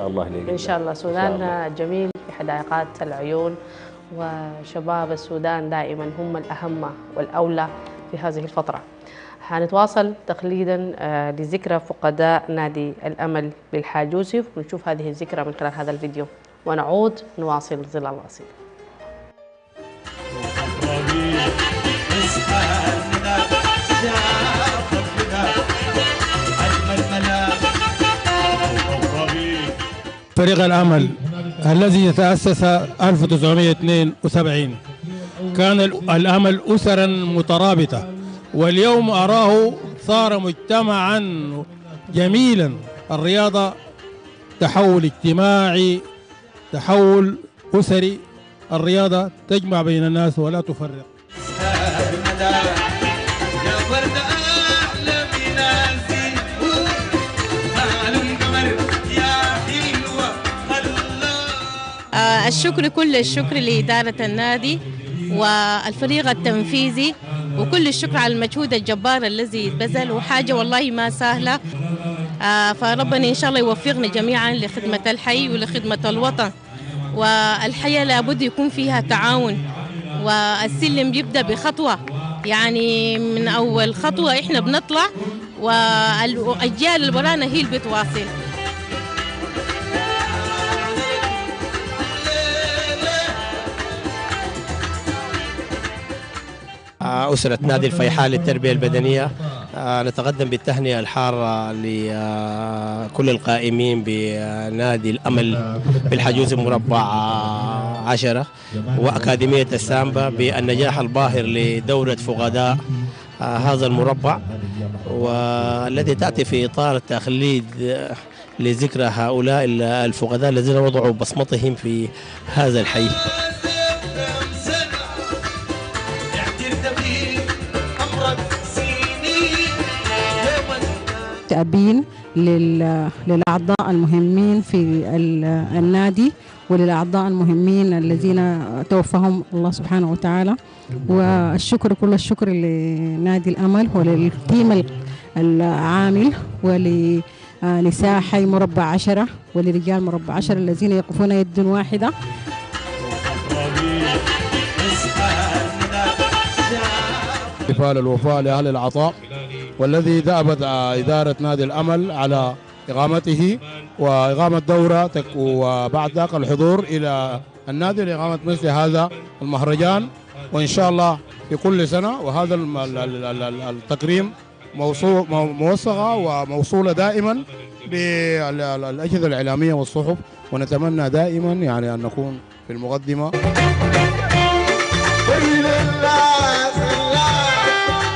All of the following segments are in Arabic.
الله ليلى إن شاء الله. إن شاء سودان الله. جميل في حدائقات العيون وشباب السودان دائما هم الأهم والأولى في هذه الفترة. حنتواصل تقليدا آه، لذكرى فقداء نادي الأمل بالحاج يوسف. ونشوف هذه الذكرى من خلال هذا الفيديو. ونعود نواصل ظلال الأصيل فريق الأمل الذي تأسس 1972 كان ال- الأمل أسرا مترابطة واليوم أراه صار مجتمعا جميلا. الرياضة تحول اجتماعي تحول أسري. الرياضة تجمع بين الناس ولا تفرق. الشكر كل الشكر لإدارة النادي والفريق التنفيذي وكل الشكر على المجهود الجبار الذي بذل. وحاجة والله ما سهلة. آه، فربنا إن شاء الله يوفقنا جميعا لخدمة الحي ولخدمة الوطن. والحياة لابد يكون فيها تعاون. والسلم يبدأ بخطوة. يعني من أول خطوة إحنا بنطلع والأجيال اللي ورانا هي اللي بتواصل آه، أسرة نادي الفيحاء للتربية البدنية. آه، نتقدم بالتهنئة الحارة لكل القائمين بنادي الأمل بالحجوز مربع آه، عشرة. وأكاديمية السامبا بالنجاح الباهر لدورة فقداء آه، هذا المربع. والتي تأتي في إطار التخليد آه، لذكرى هؤلاء الفقداء الذين وضعوا بصمتهم في هذا الحي. تأبين لل- للأعضاء المهمين في ال- النادي وللأعضاء المهمين الذين توفاهم الله سبحانه وتعالى. والشكر كل الشكر لنادي الأمل وللتيم ال- العامل ولنساء حي مربع عشرة ولرجال مربع عشرة الذين يقفون يد واحدة. احتفال الوفاء لأهل العطاء والذي دأبت إدارة نادي الأمل على إقامته وإقامة دورة وبعد ذاك الحضور إلى النادي لإقامة مثل هذا المهرجان. وإن شاء الله في كل سنة وهذا التكريم موثقة وموصولة دائما بالأجهزة الإعلامية والصحف. ونتمنى دائما يعني أن نكون في المقدمة.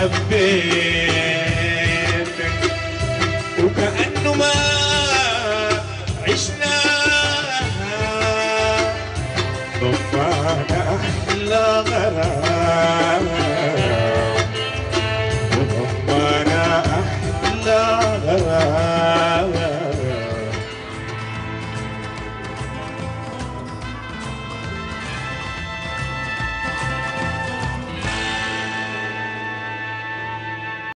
حبيتك